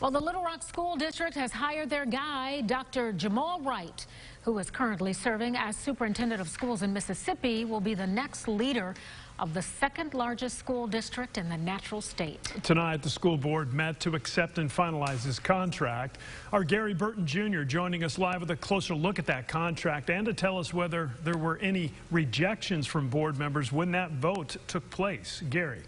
Well, the Little Rock School District has hired their guy, Dr. Jermall Wright, who is currently serving as superintendent of schools in Mississippi, will be the next leader of the second largest school district in the natural state. Tonight, the school board met to accept and finalize his contract. Our Gary Burton Jr. joining us live with a closer look at that contract and to tell us whether there were any rejections from board members when that vote took place. Gary.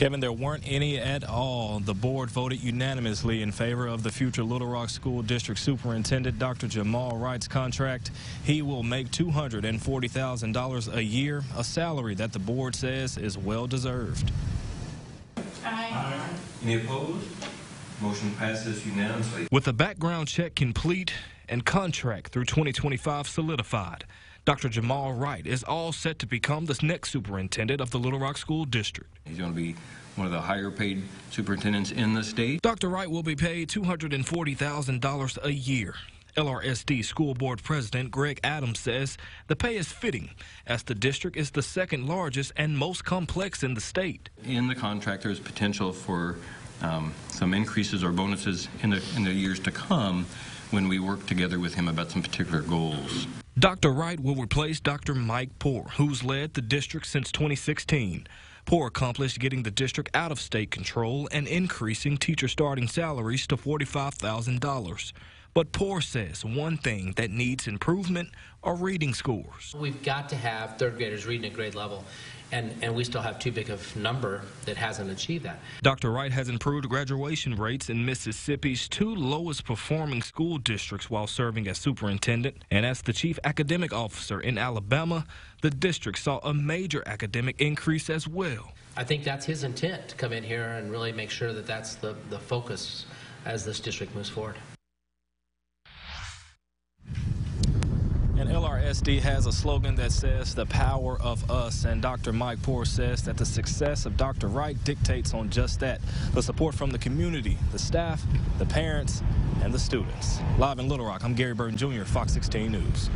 Kevin, there weren't any at all. The board voted unanimously in favor of the future Little Rock School District Superintendent, Dr. Jermall Wright's contract. He will make $240,000 a year, a salary that the board says is well deserved. Aye. Any opposed? Motion passes unanimously. With the background check complete and contract through 2025 solidified, Dr. Jermall Wright is all set to become the next superintendent of the Little Rock School District. He's going to be one of the higher paid superintendents in the state. Dr. Wright will be paid $240,000 a year. LRSD School Board President Greg Adams says the pay is fitting as the district is the second largest and most complex in the state. In the contract, there's potential for um, some increases or bonuses in the, in the years to come when we work together with him about some particular goals. Dr. Wright will replace Dr. Mike Poore, who's led the district since 2016. Poore accomplished getting the district out of state control and increasing teacher starting salaries to $45,000. But Poore says one thing that needs improvement are reading scores. We've got to have third graders reading at grade level, and, and we still have too big of number that hasn't achieved that. Dr. Wright has improved graduation rates in Mississippi's two lowest performing school districts while serving as superintendent. And as the chief academic officer in Alabama, the district saw a major academic increase as well. I think that's his intent to come in here and really make sure that that's the, the focus as this district moves forward. And has a slogan that says the power of us. And Dr. Mike Poore says that the success of Dr. Wright dictates on just that. The support from the community, the staff, the parents, and the students. Live in Little Rock, I'm Gary Burton Jr., Fox 16 News.